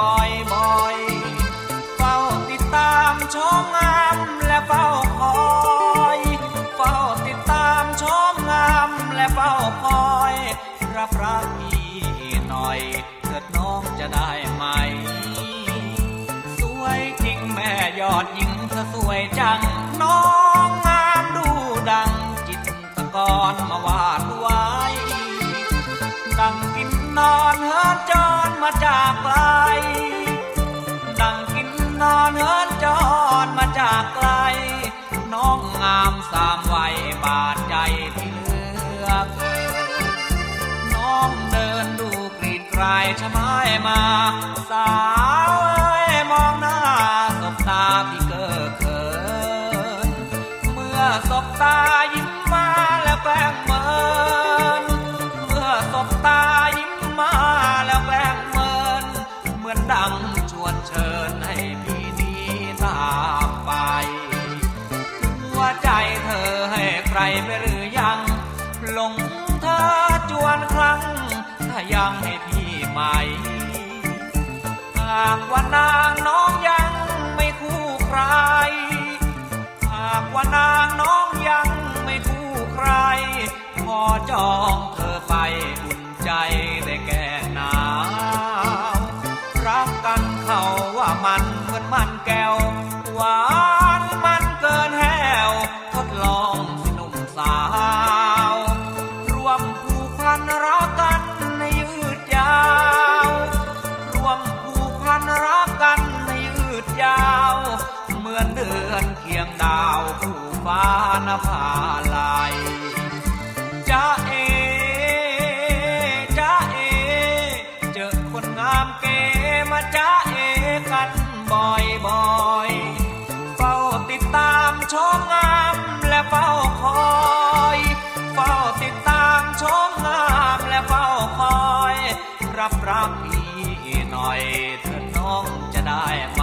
บ่อยบ่อยเฝ้าติดตามชมงามและเฝ้าคอย เฝ้าติดตามชมงามและเฝ้าคอย รับรักพี่หน่อยเถิดน้องจะได้ไหม สวยจริงแม่ยอดหญิงเธอสวยจังน้องงามดูดังจิตตะกอนมาวาดไว้ดังกินนอนเฮินจอนมาจากไกล รีดกรชะไม้มา สาวเอ้ยมองหน้าสบตาพี่เกอเขินเมื่อสบตายิ้มมาแล้วแกล้งเมินเมื่อสบตายิ้มมาแล้วแกล้งเมินเหมือนดังชวนเชิญให้พี่นี้ตามไปหัวใจเธอให้ใครไปหรือยังหลงเธอจวนครั้งถ้ายังให้พี่ หม่หากว่านางน้องยังไม่คู่ใคร หากว่านางน้องยังไม่คู่ใคร ขอจองเธอไปอุ่นใจได้แก่หนาวรักกันเขาว่ามันเหมือนมันแก่ I